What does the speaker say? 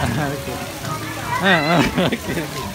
아, 오케이. 응, 응, 오케이, 오케이.